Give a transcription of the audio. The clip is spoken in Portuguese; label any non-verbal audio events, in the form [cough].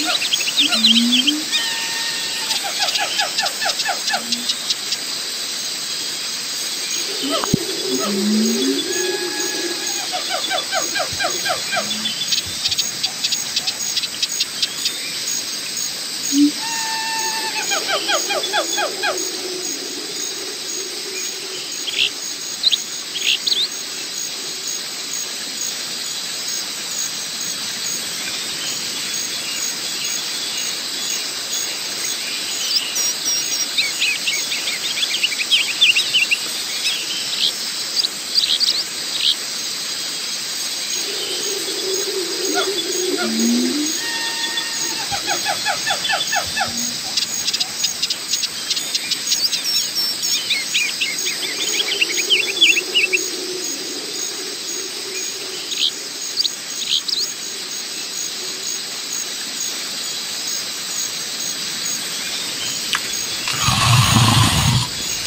No, no, no. Thank [laughs] you.